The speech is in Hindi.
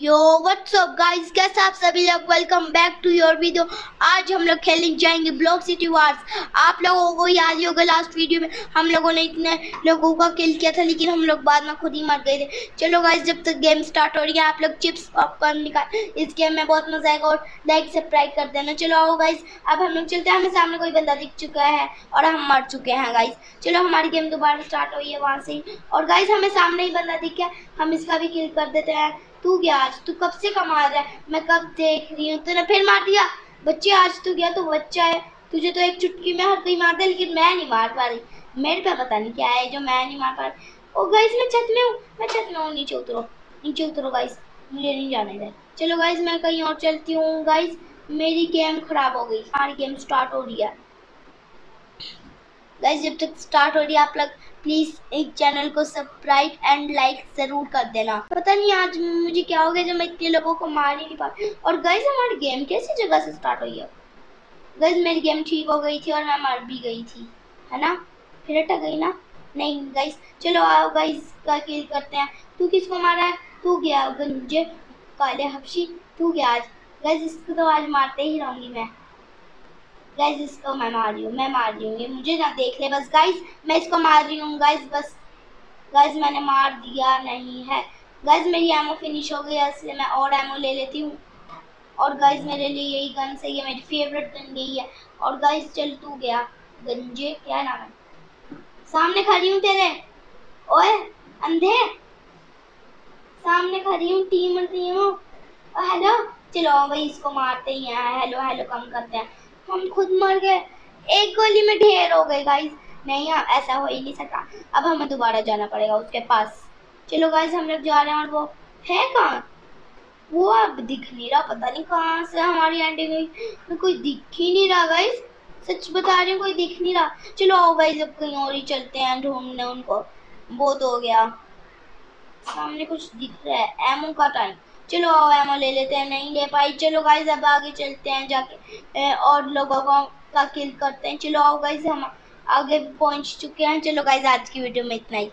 यो व्हाट्स अप गाइस कैसे आप सभी लोग? Welcome back to your video आज हम लोग खेलने जाएँगे ब्लॉक सिटी वार्स आप लोगों को याद ही होगा लास्ट वीडियो में हम लोगों ने इतने लोगों का किल किया था, लेकिन हम लोग बाद में खुद ही मर गए थे। चलो गाइस जब तक गेम स्टार्ट हो रही है, आप लोग चिप्स पॉपकॉर्न निकाल, इस गेम में बहुत मज़ा आएगा और लाइक सब्सक्राइब कर देना। चलो आओ गाइस अब हम लोग चलते हैं। हमें सामने कोई बंदा दिख चुका है और हम मर चुके हैं गाइस चलो हमारी गेम दोबारा स्टार्ट हुई है वहाँ से ही। और गाइस हमें सामने ही बंदा दिख गया। हम इसका भी किल कर देते हैं। तू गया, आज तू कब से कमा रहा है? मैं कब देख रही हूँ? तूने फिर मार दिया? बच्चे, आज तू गया तो बच्चा है। तुझे तो एक चुटकी में हर कोई मारता है, लेकिन मैं नहीं मार पा रही। मेरे पे पता नहीं क्या है जो मैं नहीं मार पा रही। ओ गाइस मैं छत में हूँ। मैं छत में हूँ। नीचे उतरो। नीचे उतरो गाइस मुझे नहीं जाना इधर। चलो गाइस मैं कहीं और चलती हूँ। गाइस मेरी गेम खराब हो गई। हमारी गेम स्टार्ट हो रही है। गाइस जब तक स्टार्ट हो रही है, आप लोग प्लीज़ एक चैनल को सब्सक्राइब एंड लाइक ज़रूर कर देना। पता नहीं आज मुझे क्या हो गया जब मैं इतने लोगों को मार ही नहीं पा और गाइस हमारी गेम कैसी जगह से स्टार्ट हुई है? गाइस मेरी गेम ठीक हो गई थी और मैं मार भी गई थी, है ना? फिर अटक गई ना? नहीं गाइस चलो आओ गाइस का किल करते हैं। तू किसको मारा है? तू गया गंजे काले हफ्शी तू गया आज। गाइस इसको तो आज मारते ही रहूँगी मैं। गाइस इसको मैं मार रही हूँ, मैं मार रही हूँ, ये मुझे ना देख ले, बस गाइस मैं इसको मार रही हूँ गाइस बस। गाइस मैंने मार दिया नहीं है। गाइस मेरी एमओ फिनिश हो गई है इसलिए मैं और एमओ ले लेती हूँ। और गाइस मेरे लिए यही गन सही है, मेरी फेवरेट गन यही है। और गाइस चल तू गया, गंजे, क्या नाम है? सामने खड़ी हूँ तेरे। ओए, अंधे। सामने खड़ी हूँ टीम टीम हेलो चलो भाई इसको मारते ही हैं। हेलो हेलो कम करते हैं। हम खुद मर गए। एक गोली में ढेर हो गए गाइस नहीं हाँ ऐसा हो ही नहीं सकता। अब हमें दोबारा जाना पड़ेगा उसके पास। चलो गाइस हम लोग जा रहे हैं और वो है कहाँ? वो अब दिख नहीं रहा, पता नहीं कहाँ से हमारी एंडिंग हुई। कोई दिख ही नहीं रहा गाइस सच बता रही हूँ, कोई दिख नहीं रहा। चलो, आओ गाइस अब कहीं और ही चलते हैं, ढूँढने उनको। बहुत हो गया। सामने कुछ दिख रहा है, एमओ का टाइम चलो एमओ ले लेते हैं, नहीं ले पाई। चलो गाइज़ अब आगे चलते हैं जाके। और लोगों को का किल करते हैं। चलो आओ गाइज़ हम आगे पहुँच चुके हैं। चलो गाइज़ आज की वीडियो में इतना ही।